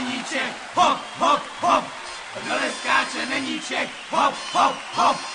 není Čech, hop, hop, hop. Kdo neskáče, není Čech, hop, hop, hop.